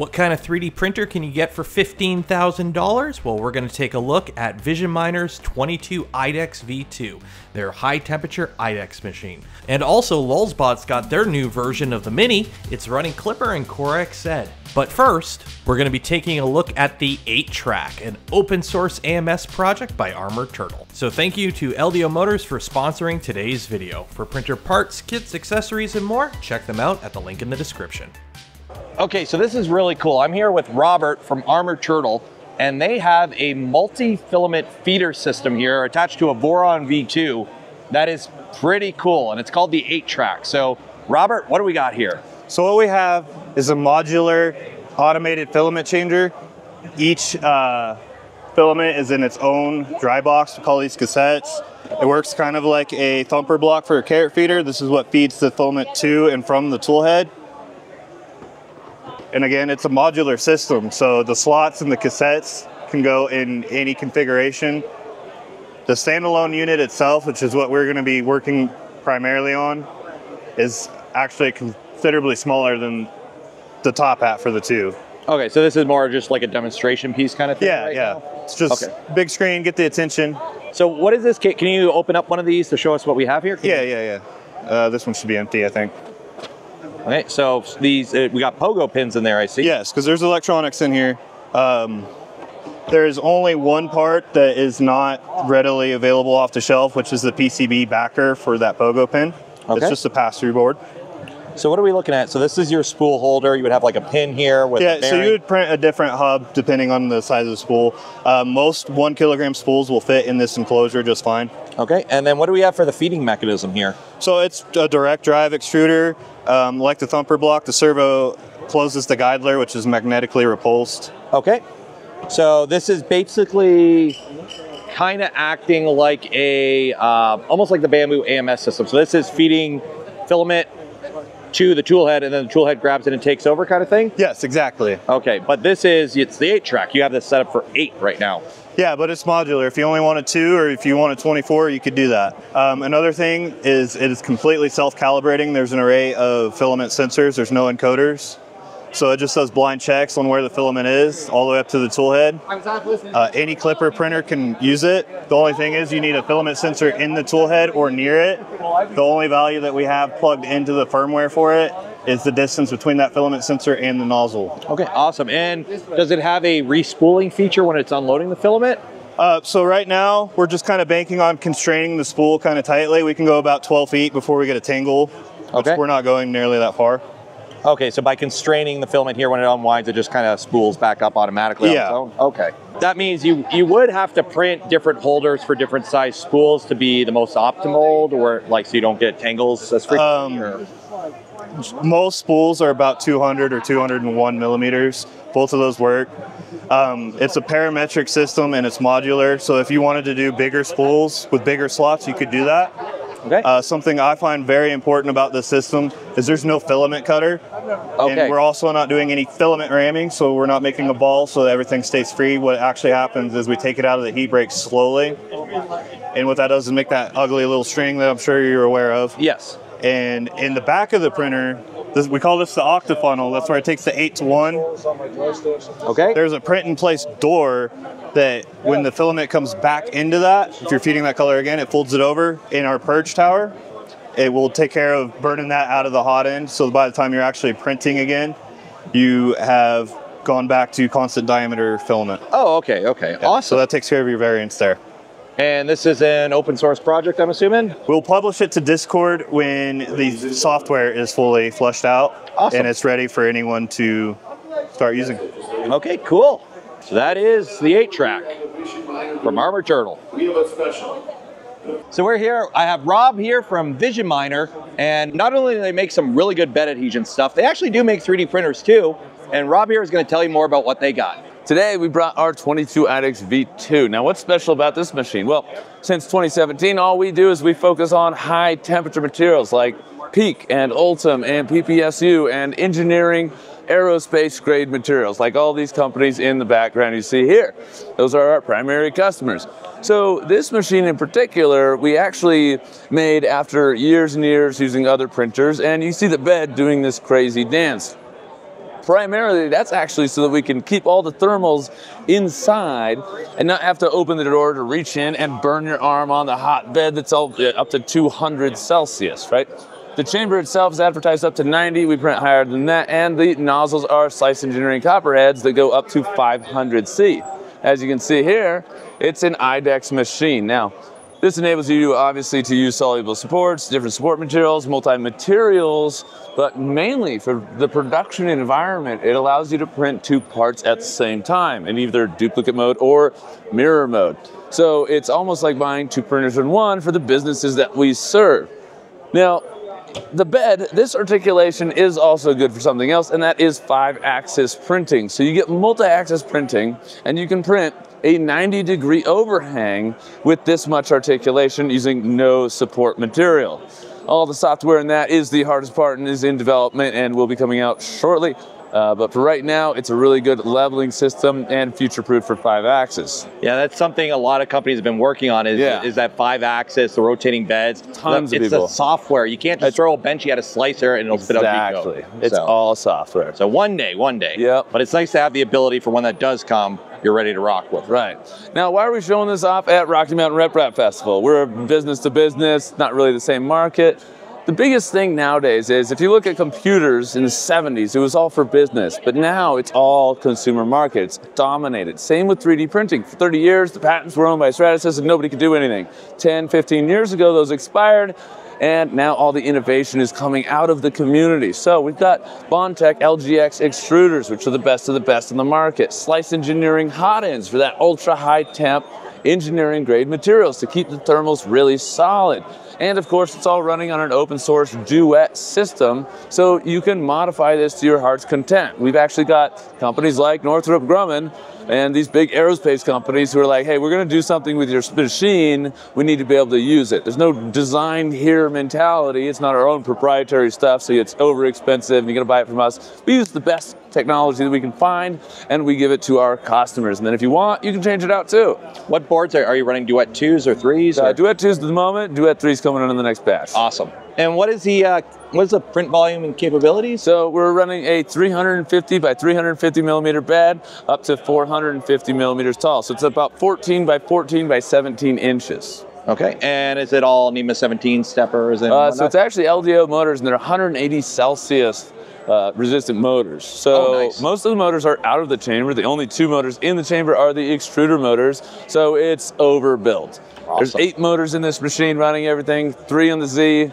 What kind of 3D printer can you get for $15,000? Well, we're going to take a look at Vision Miner's 22 IDEX V2, their high temperature IDEX machine. And also, Lulzbot's got their new version of the Mini. It's running Klipper and Core XZ. But first, we're going to be taking a look at the 8-Track, an open source AMS project by Armored Turtle. So thank you to LDO Motors for sponsoring today's video. For printer parts, kits, accessories, and more, check them out at the link in the description. Okay, so this is really cool. I'm here with Robert from Armor Turtle, and they have a multi-filament feeder system here attached to a Voron V2 that is pretty cool, and it's called the 8-Track. So, Robert, what do we got here? So what we have is a modular automated filament changer. Each uh, filament is in its own dry box. We call these cassettes. It works kind of like a thumper block for a carrot feeder. This is what feeds the filament to and from the tool head. And again, it's a modular system, so the slots and the cassettes can go in any configuration. The standalone unit itself, which is what we're going to be working primarily on, is actually considerably smaller than the top hat for the two. Okay, so this is more just like a demonstration piece kind of thing. Yeah, right yeah. now? It's just Okay. big screen, get the attention. So, what is this? Can can you open up one of these to show us what we have here? Can Yeah, yeah, yeah. Uh, this one should be empty, I think. Okay, so these uh, we got pogo pins in there. I see. Yes, because there's electronics in here. Um, there is only one part that is not readily available off the shelf, which is the PCB backer for that pogo pin. Okay. It's just a pass-through board. So what are we looking at? So this is your spool holder. You would have like a pin here with. Yeah, so you would print a different hub depending on the size of the spool. Uh, most one kilogram spools will fit in this enclosure just fine. Okay, and then what do we have for the feeding mechanism here? So it's a direct drive extruder. Um, like the thumper block, the servo closes the guidler, which is magnetically repulsed. Okay, so this is basically kind of acting like a uh, almost like the Bambu AMS system. So this is feeding filament to the tool head, and then the tool head grabs it and takes over, kind of thing. Yes, exactly. Okay, but this is it's the eight track. You have this set up for eight right now. Yeah, but it's modular. If you only wanted two or if you wanted 24, you could do that. Um, another thing is it is completely self-calibrating. There's an array of filament sensors. There's no encoders. So it just does blind checks on where the filament is all the way up to the tool head. Uh, any Klipper printer can use it. The only thing is you need a filament sensor in the tool head or near it. The only value that we have plugged into the firmware for it is the distance between that filament sensor and the nozzle. Okay, awesome. And does it have a respooling feature when it's unloading the filament? Uh, so right now we're just kind of banking on constraining the spool kind of tightly. We can go about 12 feet before we get a tangle. Okay. We're not going nearly that far. Okay, so by constraining the filament here when it unwinds, it just kind of spools back up automatically Yeah. on its own? Okay. That means you, you would have to print different holders for different size spools to be the most optimal, or like so you don't get tangles as frequently? Um, Most spools are about 200 or 201 millimeters. Both of those work. Um, it's a parametric system and it's modular. So if you wanted to do bigger spools with bigger slots, you could do that. Okay. Uh, something I find very important about this system is there's no filament cutter. okay. And we're also not doing any filament ramming, so we're not making a ball so that everything stays free. What actually happens is we take it out of the heat break slowly. And what that does is make that ugly little string that I'm sure you're aware of. yes. And in the back of the printer, this, we call this the octafunnel. That's where it takes the eight to one. Okay. There's a print in place door that when the filament comes back into that, if you're feeding that color again, it folds it over in our purge tower. It will take care of burning that out of the hot end. So by the time you're actually printing again, you have gone back to constant diameter filament. oh, okay, okay. So Awesome. that takes care of your variance there. And this is an open source project, I'm assuming? We'll publish it to Discord when the software is fully flushed out Awesome. and it's ready for anyone to start using. Okay, cool. So that is the eight track from Armored Turtle. So we're here. I have Rob here from Vision Miner, and not only do they make some really good bed adhesion stuff, they actually do make 3D printers too. And Rob here is going to tell you more about what they got. Today we brought our 22 IDEX V2. Now what's special about this machine? Well, since 2017 all we do is we focus on high temperature materials like PEEK and Ultem and PPSU and engineering aerospace grade materials like all these companies in the background you see here. Those are our primary customers. So this machine in particular, we actually made after years and years using other printers and you see the bed doing this crazy dance. Primarily that's actually so that we can keep all the thermals inside and not have to open the door to reach in and burn your arm on the hot bed that's all, uh, up to 200 Celsius, right? The chamber itself is advertised up to 90. We print higher than that, and the nozzles are Slice Engineering copperheads that go up to 500 C. As you can see here, it's an IDEX machine. Now, this enables you obviously to use soluble supports, different support materials, multi-materials, but mainly for the production environment, it allows you to print two parts at the same time in either duplicate mode or mirror mode. So it's almost like buying two printers in one for the businesses that we serve. Now, the bed, this articulation is also good for something else, and that is five-axis printing. So you get multi-axis printing, and you can print a 90 degree overhang with this much articulation using no support material. All the software in that is the hardest part and is in development and will be coming out shortly. Uh, but for right now, it's a really good leveling system and future-proof for five axis. Yeah, that's something a lot of companies have been working on is, Yeah. is that five axis, the rotating beds. Tons of it's people. the software. You can't just throw a benchy at a slicer and it'll spit out Exactly. It's so, all software. so one day, one day. Yep. But it's nice to have the ability for when that does come, you're ready to rock with. Right. Now, why are we showing this off at Rocky Mountain Rep Rap Festival? We're business to business, not really the same market. The biggest thing nowadays is if you look at computers in the 70s, it was all for business, but now it's all consumer market. It's dominated. Same with 3D printing. For 30 years, the patents were owned by Stratasys and nobody could do anything. 10, 15 years ago, those expired, and now all the innovation is coming out of the community. So we've got Bondtech LGX extruders, which are the best of the best in the market. Slice Engineering hot ends for that ultra high temp engineering grade materials to keep the thermals really solid. And of course, it's all running on an open source Duet system, so you can modify this to your heart's content. We've actually got companies like Northrop Grumman and these big aerospace companies who are like, hey, we're going to do something with your machine. We need to be able to use it. There's no design here mentality. It's not our own proprietary stuff, so it's over expensive and you're going to buy it from us. We use the best technology that we can find and we give it to our customers. And then if you want, you can change it out too. What boards are, are you running? Duet twos or threes? Uh, Duet 2 is the moment, Duet 3s coming in in the next batch. Awesome. And what is the uh, what is the print volume and capabilities? So we're running a 350 by 350 millimeter bed up to 450 millimeters tall. So it's about 14 by 14 by 17 inches. Okay. And is it all NEMA 17 steppers and Uh, so it's actually LDO motors and they're 180 Celsius uh, resistant motors. So Oh, nice. most of the motors are out of the chamber. The only two motors in the chamber are the extruder motors. So it's overbuilt. There's eight motors in this machine running everything, three on the Z,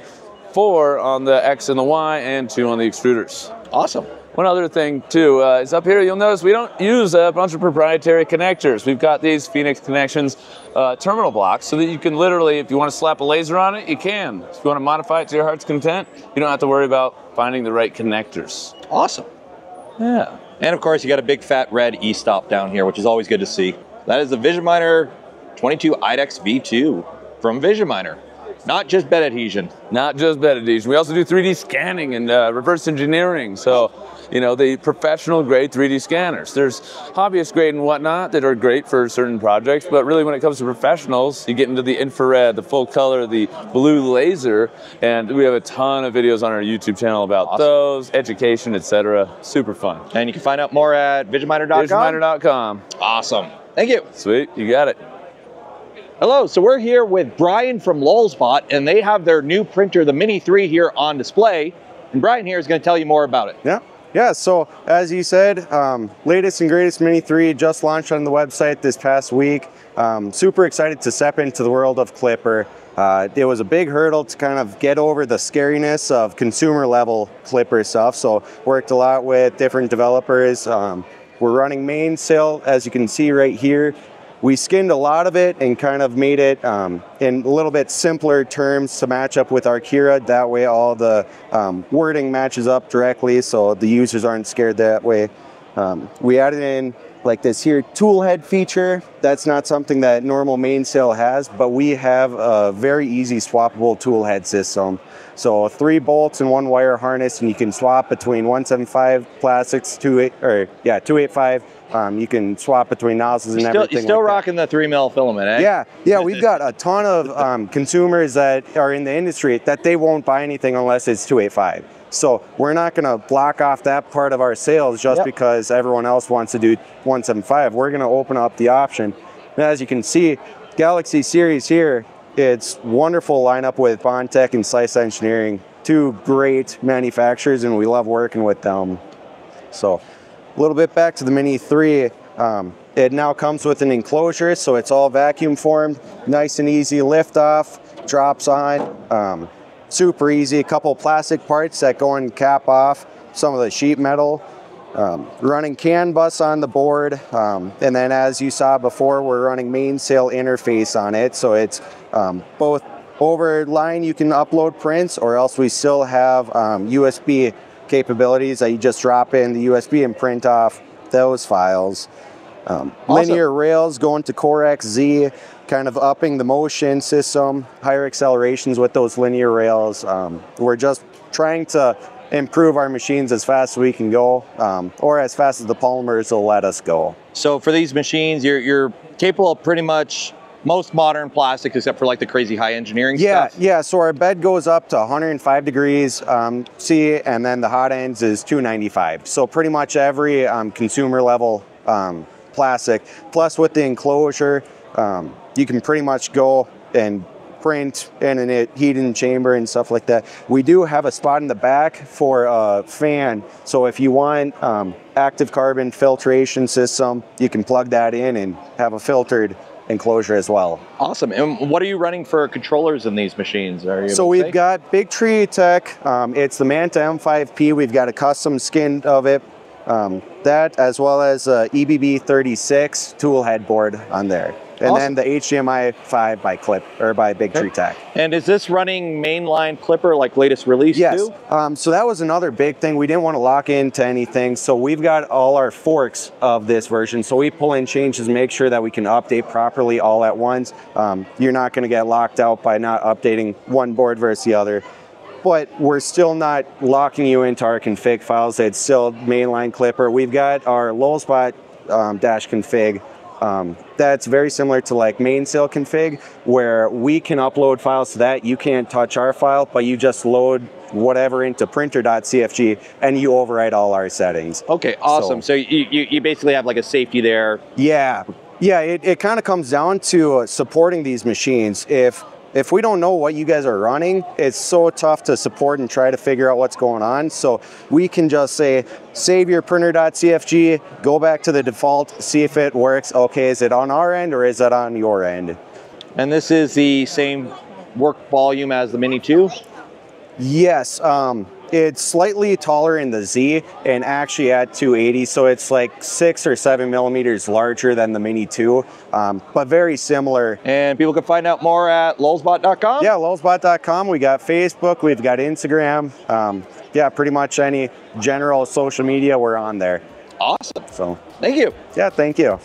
four on the X and the Y, and two on the extruders. awesome. One other thing too uh, is up here. You'll notice we don't use a bunch of proprietary connectors. We've got these Phoenix Connections uh, terminal blocks, so that you can literally, if you want to slap a laser on it, you can. If you want to modify it to your heart's content, you don't have to worry about finding the right connectors. Awesome. Yeah. And of course, you got a big fat red e-stop down here, which is always good to see. That is the Vision Miner 22 IDEX V2 from Vision Miner. Not just bed adhesion. Not just bed adhesion. We also do 3D scanning and uh, reverse engineering. So, you know, the professional grade 3D scanners. There's hobbyist grade and whatnot that are great for certain projects, but really when it comes to professionals, you get into the infrared, the full color, the blue laser, and we have a ton of videos on our YouTube channel about Awesome. those, education, etc. Super fun. And you can find out more at visionminer.com. VisionMiner.com. Awesome. Thank you. Sweet, you got it. Hello, so we're here with Brian from Lulzbot, and they have their new printer, the Mini 3, here on display. And Brian here is going to tell you more about it. Yeah. Yeah, so as you said, um, latest and greatest Mini 3 just launched on the website this past week. Um, super excited to step into the world of Klipper. Uh, it was a big hurdle to kind of get over the scariness of consumer level Klipper stuff. So worked a lot with different developers. Um, we're running Mainsail, as you can see right here. We skinned a lot of it and kind of made it um, in a little bit simpler terms to match up with our Cura. That way, all the um, wording matches up directly, so the users aren't scared that way. Um, we added in like this here tool head feature. That's not something that normal mainsail has, but we have a very easy swappable tool head system. So three bolts and one wire harness, and you can swap between 175 plastics, two eight or yeah 285. Um, you can swap between nozzles and You're still, everything. you're still like that. rocking the 3 mil filament, eh? Yeah, yeah, we've got a ton of um, consumers that are in the industry that they won't buy anything unless it's 285. So we're not going to block off that part of our sales just Yep. because everyone else wants to do 175. We're going to open up the option. And as you can see, Galaxy Series here, it's wonderful lineup with Bondtech and Slice Engineering, two great manufacturers, and we love working with them. So a little bit back to the Mini 3. Um, it now comes with an enclosure, so it's all vacuum formed, nice and easy lift off, drops on, um, super easy. A couple plastic parts that go and cap off some of the sheet metal. Um, running CAN bus on the board, um, and then as you saw before, we're running mainsail interface on it, so it's um, both over line you can upload prints, or else we still have um, USB capabilities that you just drop in the USB and print off those files. Um, Awesome. Linear rails going to Core XZ, kind of upping the motion system, higher accelerations with those linear rails. Um, we're just trying to improve our machines as fast as we can go, um, or as fast as the polymers will let us go. So for these machines, you're, you're capable of pretty much most modern plastics except for like the crazy high engineering Yeah, stuff. yeah. Yeah. So our bed goes up to 105 degrees um, C, and then the hot ends is 295. So pretty much every um, consumer level um, plastic. Plus with the enclosure, um, you can pretty much go and print in a heated chamber and stuff like that. We do have a spot in the back for a fan. So if you want um, active carbon filtration system, you can plug that in and have a filtered enclosure as well. Awesome. And what are you running for controllers in these machines? Are you So we've say? got Big Tree Tech. Um, it's the Manta M5P. We've got a custom skin of it. Um, that as well as a E EBB 36 tool headboard on there. And Awesome. then the HDMI 5 by Clip or by Big Tree Tech. And is this running mainline Klipper like latest release Yes. too? Um, so that was another big thing. We didn't want to lock into anything. So we've got all our forks of this version. So we pull in changes, make sure that we can update properly all at once. Um, you're not going to get locked out by not updating one board versus the other. But we're still not locking you into our config files. It's still mainline Klipper. We've got our Lulzbot um, dash config. Um, that's very similar to like mainsail config, where we can upload files to that. You can't touch our file, but you just load whatever into printer.cfg and you override all our settings. Okay, awesome. So, you, you, you basically have like a safety there. Yeah, yeah. It, it kind of comes down to uh, supporting these machines. If if we don't know what you guys are running, it's so tough to support and try to figure out what's going on. So we can just say, save your printer.cfg, go back to the default, see if it works. Okay, is it on our end or is it on your end? And this is the same work volume as the Mini 2? Yes, um, it's slightly taller in the Z and actually at 280, so it's like six or seven millimeters larger than the Mini 2, um, but very similar. And people can find out more at lulzbot.com? Yeah, lulzbot.com. We got Facebook, we've got Instagram. Um, yeah, pretty much any general social media, we're on there. Awesome. So, Thank you. yeah, thank you.